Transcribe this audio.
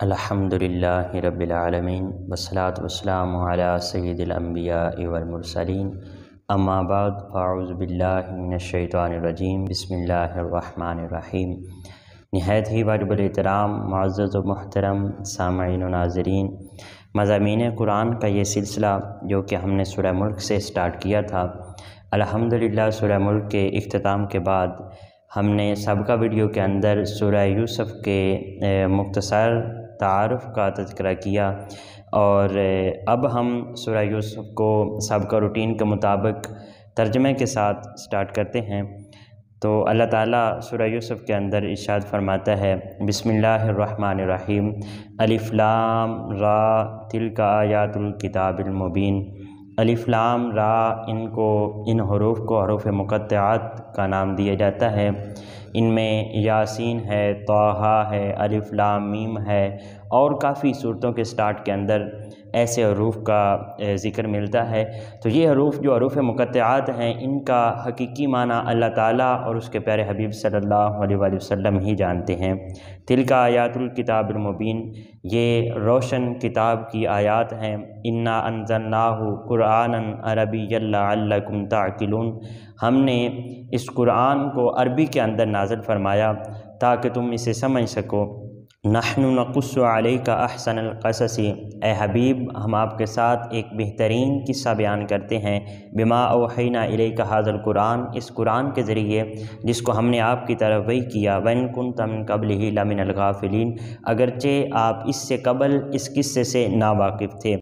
الحمد للہ رب العالمین وصلاۃ وسلام علی سید الانبیاء والمرسلین. اما بعد، فاعوذ باللہ من الشیطان الرجیم. بسم اللہ الرحمن الرحیم. نہایت ہی واجب الاحترام، معزز و محترم، سامعین و ناظرین. مضامین قرآن کا یہ سلسلہ جو کہ ہم نے سورہ ملک سے سٹارٹ کیا تھا، الحمدللہ سورہ ملک کے اختتام کے بعد ہم نے سابقہ ویڈیو کے اندر سورہ یوسف کے مختصر تعارف کا تذکرہ کیا اور اب ہم سورہ یوسف کو سابقہ روٹین کے مطابق ترجمے کے ساتھ سٹارٹ کرتے ہیں۔ تو اللہ تعالیٰ سورہ یوسف کے اندر ارشاد فرماتا ہے، بسم اللہ الرحمن الرحیم، الف لام را، تلک آیات الکتاب المبین۔ الف لام را، ان کو، ان حروف کو حروف مقطعات کا نام دیا جاتا ہے۔ ان میں یاسین ہے توحہ ہے، الف لام میم ہے اور کافی صورتوں کے سٹارٹ کے اندر ایسے حروف کا ذکر ملتا ہے۔ تو یہ حروف جو حروف مقطعات ہیں، ان کا حقیقی معنی اللہ تعالیٰ اور اس کے پیارے حبیب صلی اللہ علیہ وآلہ وسلم ہی جانتے ہیں۔ تل کا آیات الکتاب المبین، یہ روشن کتاب کی آیات ہیں۔ انا انزلناہ قرآن عربی اللہ اللہ تعقلون۔ ہم نے اس قرآن کو عربی کے اندر نازل فرمایا، تاکہ تم اسے سمجھ سکو۔ نحن نقص علیہ کا احسن القصصی اے حبیب، ہم آپ کے ساتھ ایک بہترین قصہ بیان کرتے ہیں۔ بما اوحینا علیہ کا حاضر قرآن اس قرآن کے ذریعے، جس کو ہم نے آپ کی طرف وہی کیا۔ وین کن تم قبل ہی لمن الغافلین۔ اگرچہ آپ اس سے قبل اس قصے سے ناواقف تھے۔